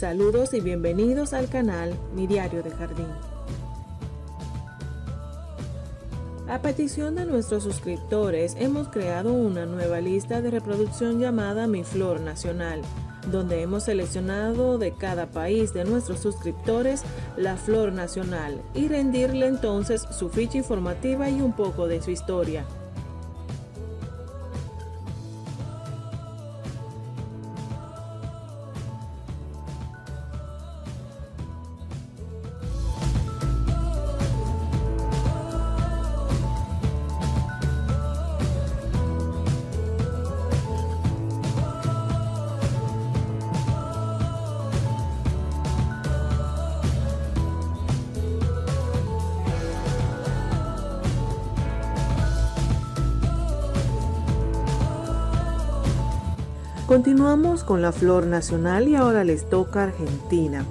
Saludos y bienvenidos al canal Mi Diario de Jardín. A petición de nuestros suscriptores hemos creado una nueva lista de reproducción llamada Mi Flor Nacional, donde hemos seleccionado de cada país de nuestros suscriptores la flor nacional y rendirle entonces su ficha informativa y un poco de su historia. Continuamos con la flor nacional y ahora les toca Argentina.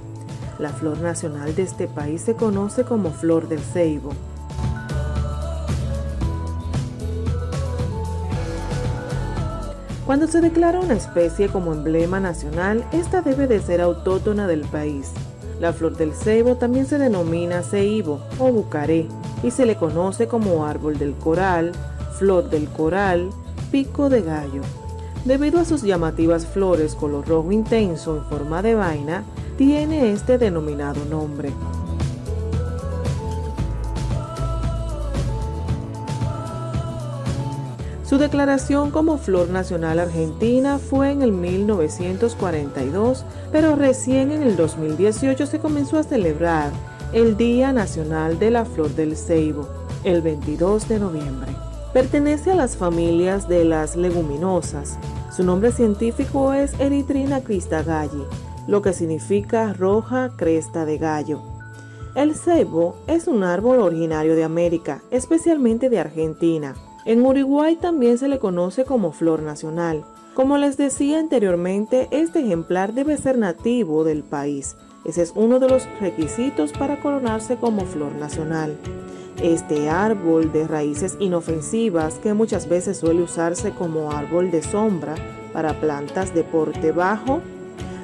La flor nacional de este país se conoce como flor del ceibo. Cuando se declara una especie como emblema nacional, esta debe de ser autóctona del país. La flor del ceibo también se denomina ceibo o bucaré y se le conoce como árbol del coral, flor del coral, pico de gallo. Debido a sus llamativas flores color rojo intenso en forma de vaina, tiene este denominado nombre. Su declaración como Flor Nacional Argentina fue en el 1942, pero recién en el 2018 se comenzó a celebrar el Día Nacional de la Flor del Ceibo, el 22 de noviembre. Pertenece a las familias de las leguminosas. Su nombre científico es Eritrina cristagalli, lo que significa roja cresta de gallo. El ceibo es un árbol originario de América, especialmente de Argentina. En Uruguay también se le conoce como flor nacional. Como les decía anteriormente, este ejemplar debe ser nativo del país. Ese es uno de los requisitos para coronarse como flor nacional. Este árbol de raíces inofensivas que muchas veces suele usarse como árbol de sombra para plantas de porte bajo,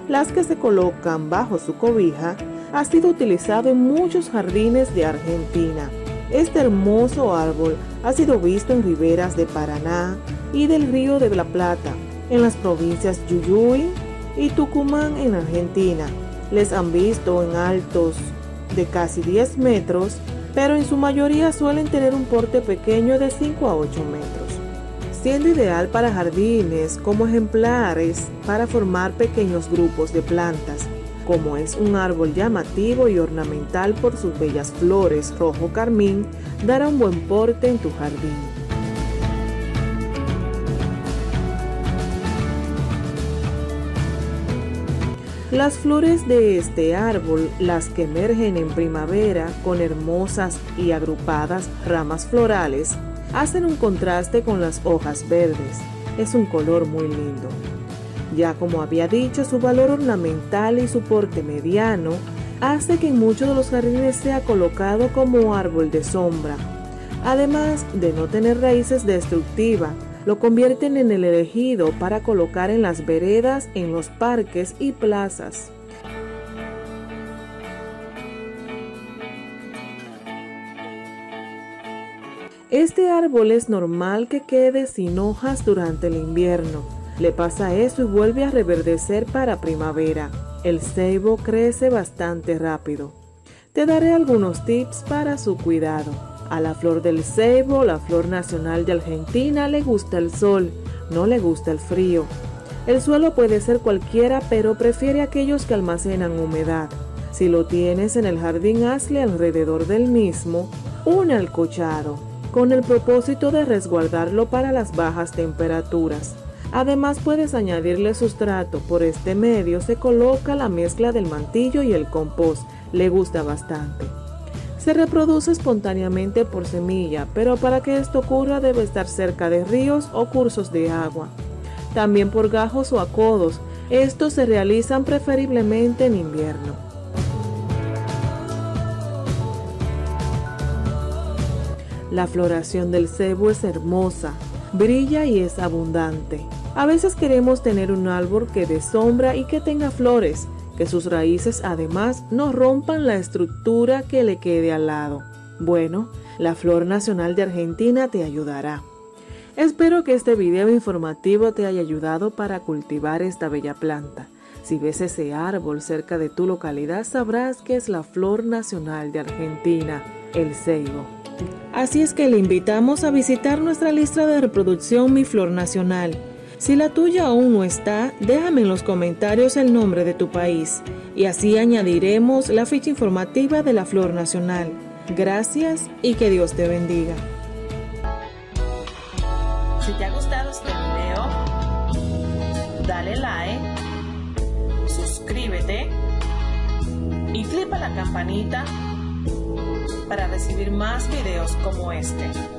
las que se colocan bajo su cobija, ha sido utilizado en muchos jardines de Argentina. Este hermoso árbol ha sido visto en riberas de Paraná y del río de la Plata, en las provincias Yuyuy y Tucumán en Argentina. Les han visto en altos de casi 10 metros pero en su mayoría suelen tener un porte pequeño de 5 a 8 metros, siendo ideal para jardines como ejemplares para formar pequeños grupos de plantas, como es un árbol llamativo y ornamental por sus bellas flores rojo carmín, dará un buen porte en tu jardín. Las flores de este árbol, las que emergen en primavera con hermosas y agrupadas ramas florales, hacen un contraste con las hojas verdes. Es un color muy lindo. Ya como había dicho, su valor ornamental y su porte mediano hace que en muchos de los jardines sea colocado como árbol de sombra, además de no tener raíces destructivas lo convierten en el elegido para colocar en las veredas, en los parques y plazas. Este árbol es normal que quede sin hojas durante el invierno. Le pasa eso y vuelve a reverdecer para primavera. El ceibo crece bastante rápido. Te daré algunos tips para su cuidado. A la flor del ceibo, la flor nacional de Argentina, le gusta el sol, no le gusta el frío. El suelo puede ser cualquiera, pero prefiere aquellos que almacenan humedad. Si lo tienes en el jardín, hazle alrededor del mismo un alcochado, con el propósito de resguardarlo para las bajas temperaturas. Además puedes añadirle sustrato, por este medio se coloca la mezcla del mantillo y el compost, le gusta bastante. Se reproduce espontáneamente por semilla, pero para que esto ocurra debe estar cerca de ríos o cursos de agua. También por gajos o acodos. Estos se realizan preferiblemente en invierno. La floración del cebo es hermosa, brilla y es abundante. A veces queremos tener un árbol que dé sombra y que tenga flores, que sus raíces además no rompan la estructura que le quede al lado. Bueno, la Flor Nacional de Argentina te ayudará. Espero que este video informativo te haya ayudado para cultivar esta bella planta. Si ves ese árbol cerca de tu localidad sabrás que es la flor nacional de Argentina, el ceibo. Así es que le invitamos a visitar nuestra lista de reproducción Mi Flor Nacional. Si la tuya aún no está, déjame en los comentarios el nombre de tu país y así añadiremos la ficha informativa de la Flor Nacional. Gracias y que Dios te bendiga. Si te ha gustado este video, dale like, suscríbete y flipa la campanita para recibir más videos como este.